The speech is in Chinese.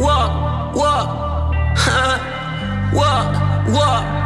我我哼我我